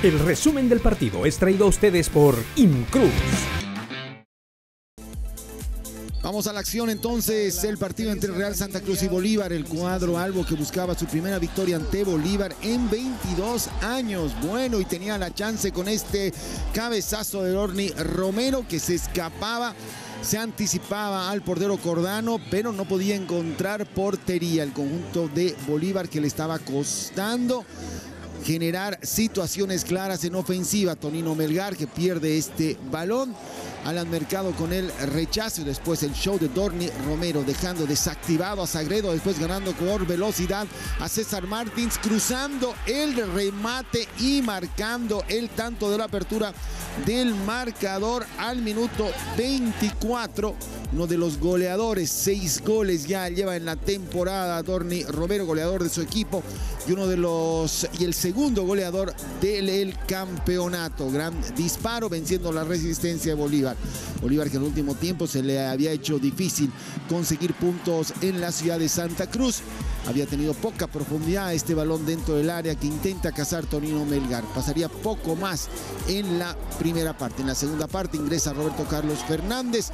El resumen del partido es traído a ustedes por Incruz. Vamos a la acción entonces, el partido entre Real Santa Cruz y Bolívar, el cuadro albo que buscaba su primera victoria ante Bolívar en 22 años. Bueno, y tenía la chance con este cabezazo de Orni Romero que se escapaba se anticipaba al portero Cordano, pero no podía encontrar portería. El conjunto de Bolívar que le estaba costando generar situaciones claras en ofensiva. Tonino Melgar que pierde este balón. Alan Mercado con el rechazo después el show de Dorni Romero dejando desactivado a Sagredo, después ganando por velocidad a César Martins, cruzando el remate y marcando el tanto de la apertura del marcador al minuto 24. Uno de los goleadores, seis goles ya lleva en la temporada Dorni Romero, goleador de su equipo, y uno de los, y el segundo goleador del campeonato. Gran disparo venciendo la resistencia de Bolívar. Bolívar que en el último tiempo se le había hecho difícil conseguir puntos en la ciudad de Santa Cruz. Había tenido poca profundidad este balón dentro del área que intenta cazar Tonino Melgar. Pasaría poco más en la primera parte. En la segunda parte ingresa Roberto Carlos Fernández.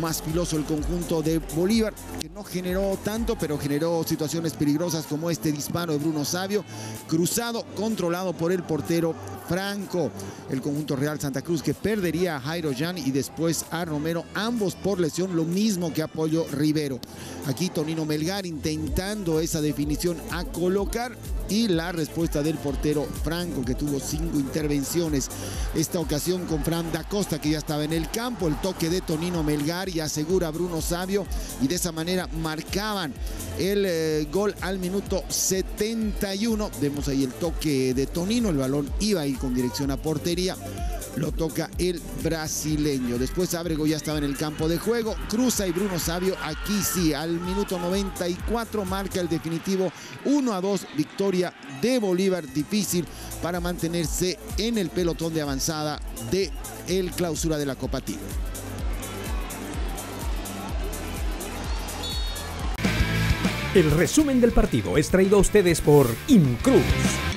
Más filoso el conjunto de Bolívar, que no generó tanto, pero generó situaciones peligrosas como este disparo de Bruno Sabio, cruzado, controlado por el portero Franco. El conjunto Real Santa Cruz que perdería a Jairo Jan y después a Romero, ambos por lesión, lo mismo que apoyo Rivero. Aquí Tonino Melgar intentando esa definición a colocar y la respuesta del portero Franco que tuvo cinco intervenciones. Esta ocasión con Fran da Costa que ya estaba en el campo, el toque de Tonino Melgar y asegura a Bruno Sabio y de esa manera marcaban el eh, gol al minuto 71. Vemos ahí el toque de Tonino, el balón iba ahí con dirección a portería lo toca el brasileño. Después Abrego ya estaba en el campo de juego. Cruza y Bruno Sabio aquí sí, al minuto 94 marca el definitivo 1 a 2 victoria de Bolívar. Difícil para mantenerse en el pelotón de avanzada de el clausura de la Copa Tigre. El resumen del partido es traído a ustedes por Incruz.